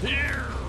Here!